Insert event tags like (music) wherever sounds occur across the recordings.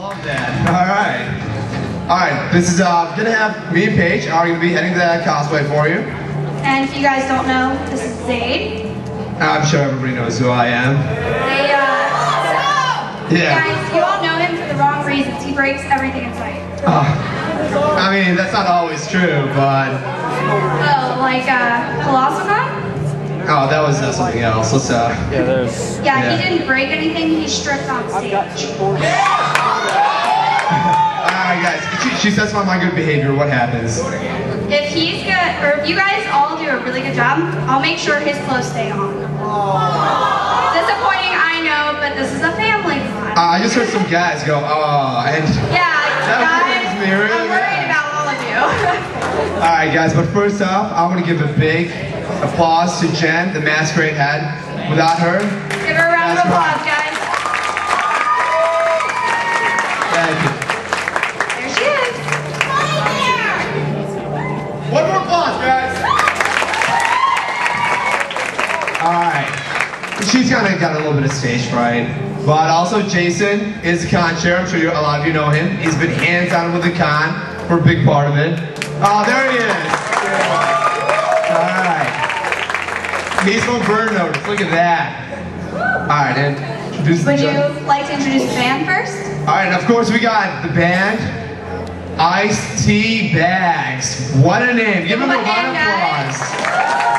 Love that. All right. All right. This is uh, gonna have me and Paige are gonna be heading to that cosplay for you. And if you guys don't know, this is Zaid. I'm sure everybody knows who I am. They, uh, Yeah. guys, you all know him for the wrong reasons. He breaks everything in sight. Uh, I mean, that's not always true, but Oh, like, uh, Colossalcon? oh, that was uh, something else. Let's uh. Yeah, there's. Yeah, Yeah. he didn't break anything, he stripped on stage. All right, guys. She, she says my good behavior. What happens? If he's good, or if you guys all do a really good job, I'll make sure his clothes stay on. Disappointing, I know, but this is a family fun. Uh, I just heard some guys go, oh, and yeah, that guys, worries me really I'm worried about all of you. (laughs) All right, guys. But first off, I want to give a big applause to Jen, the masquerade head. Without her, Give her a round of applause, guys. Kind of got a little bit of stage fright. But also Jason is the con chair. I'm sure you, a lot of you know him. He's been hands-on with the con for a big part of it. Oh, there he is. All right. He's from Burn Notice. Look at that. All right, and introduce the Would you like to introduce the band first? All right, and of course we got the band, Ice Tea Bags. What a name! Give Give them a round of applause.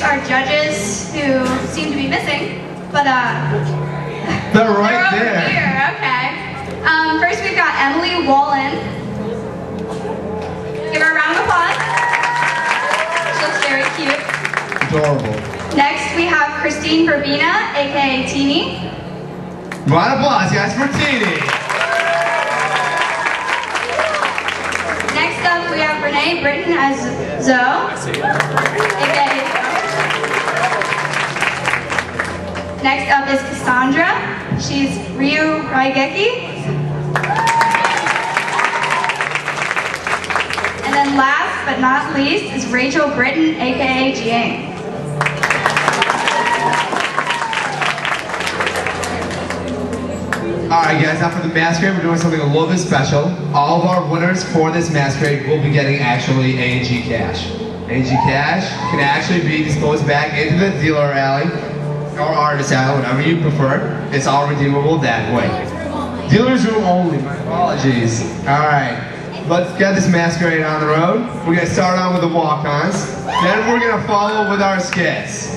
Going to introduce our judges who seem to be missing, but uh, (laughs) They're right they're there. here. Okay. Um, first we've got Emily Wallen. Give her a round of applause. She looks very cute. Adorable. Next we have Christine Verbena, aka Teeny. Round of applause, guys, for Teeny. Next up we have Renee Britton as Zoe, aka. Next up is Cassandra. She's Ryu Raigeki. And then last but not least is Rachel Britton, aka Jiang. All right, guys, now for the masquerade, we're doing something a little bit special. All of our winners for this masquerade will be getting actually A&G cash. A&G cash can actually be disposed back into the dealer alley or artist alley, whatever you prefer. It's all redeemable that way. Dealer's room only, my apologies. All right, let's get this masquerade on the road. We're gonna start on with the walk-ons. Then we're gonna follow with our skits.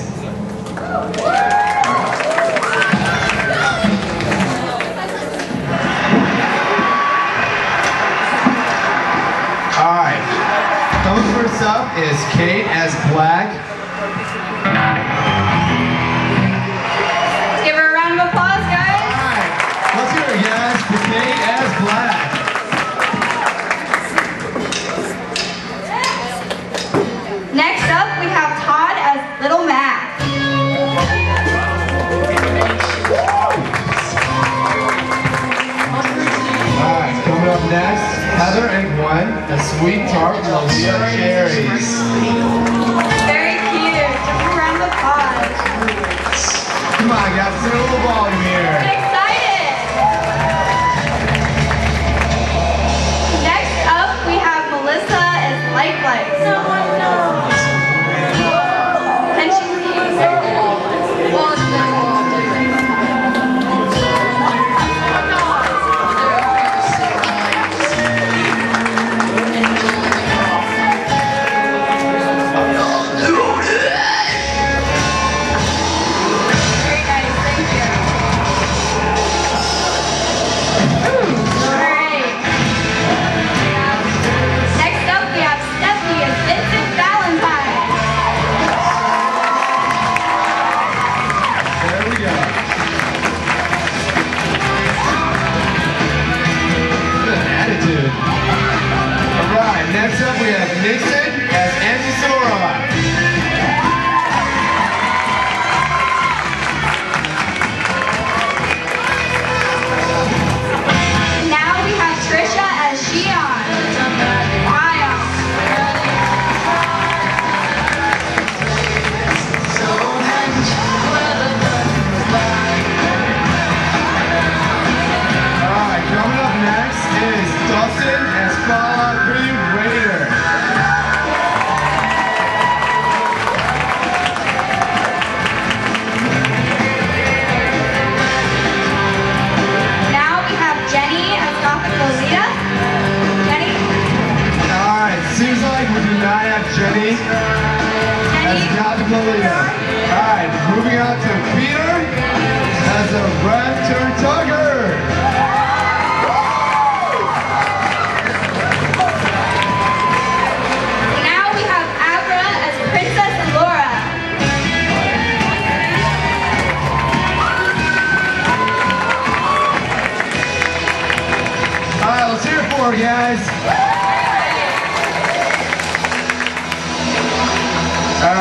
All right. Coming first up is Kate as Black. Next, Heather and Gwen, the Sweet Tart Lovia Cherries. Very cute. Give her a round of applause. Come on, guys, let's get a little volume here.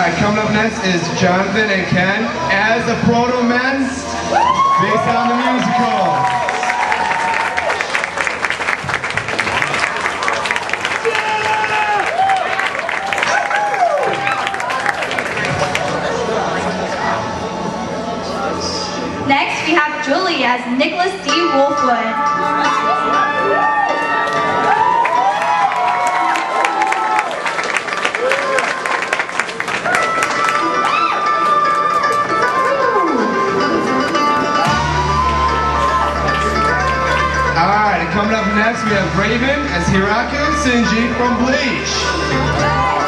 Alright, coming up next is Jonathan and Ken as the Protomen based on the musical. Next we have Julie as Nicholas D. Wolfwood. Next we have Raven as Hirako Shinji from Bleach.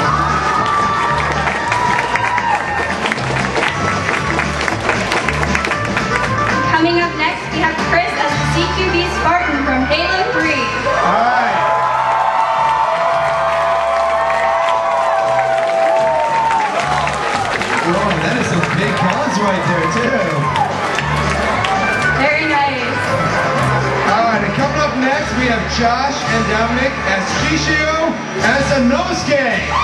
Josh and Dominic as Shishio as a a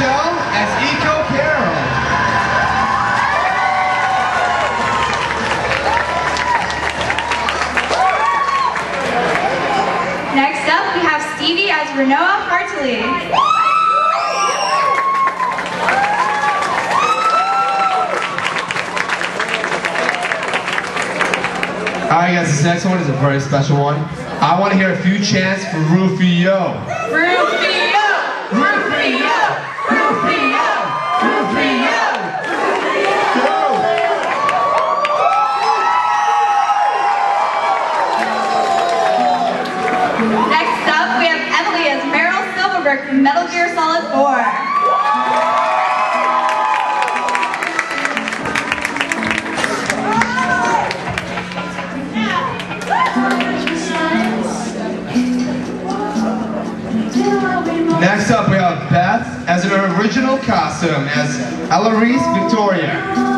next we have Michelle as Eco Carol. Next up we have Stevie as Rinoa Heartilly. Alright guys, this next one is a very special one. I want to hear a few chants for Rufio. Rufio! Rufio! Metal Gear Solid 4. Next up we have Beth as an original costume as Eloise Victoria.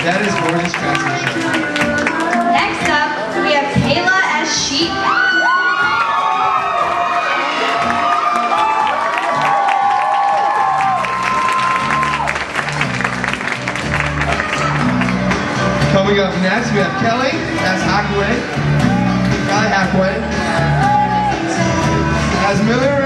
That is gorgeous transmission. Next up, we have Kayla as Sheep. Coming up next we have Kelly as Hackaway. Kelly Hackaway. As Miller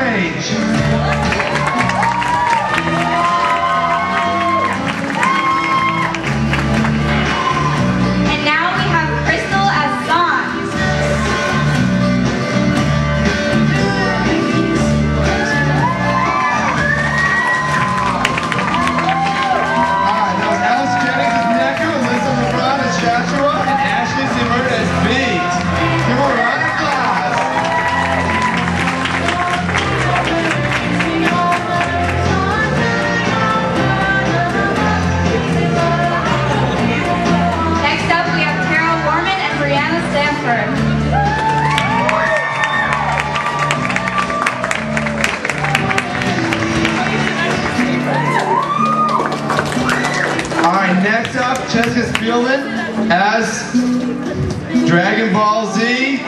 As Dragon Ball Z.